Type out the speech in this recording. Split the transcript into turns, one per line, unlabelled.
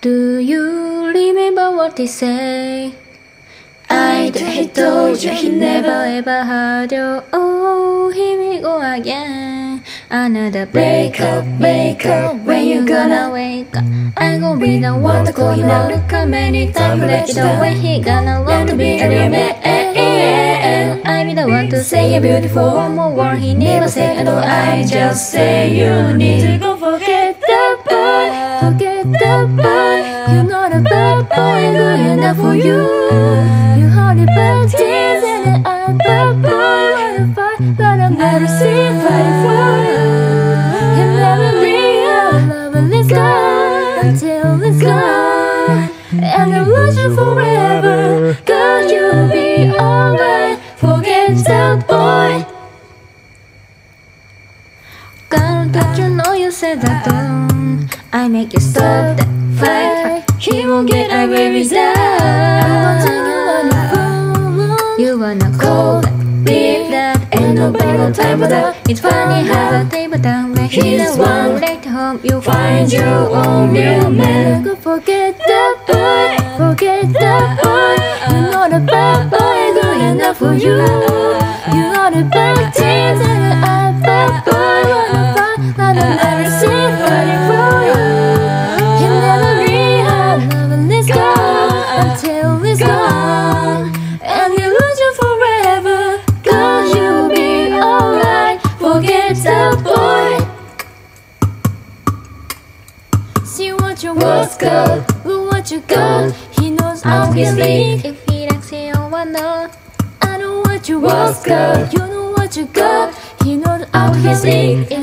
Do you remember what they say? I that he told you he never ever heard you. Oh, here we go again. Another breakup, breakup. When you gonna wake up? I gon' be the mm-hmm. one to call you now. Look how many times let you know when he gonna learn to be a real man. I be the one to say you're beautiful. One more word he never said at all. I just say you need to go a boy, good enough for you. You it back, tears and I'm the boy. Wanna fight, but I'm never seen fighting for you. You'll never real love and it's gone until it's gone. And I'm losing forever. Cause you'll be alright. Forget the boy. Girl, don't you know you said that don't I make you stop that fight won't get away with that You wanna call that Leave that Ain't nobody got time for that It's funny how the table down When he's the one later home You find your own real man. Go forget the boy Forget the boy. You're not a bad boy Good enough for you. You are the bad things See what your words go Look what you got He knows obviously. If he likes you or not I know what you words go You know what you got. He knows obviously. If he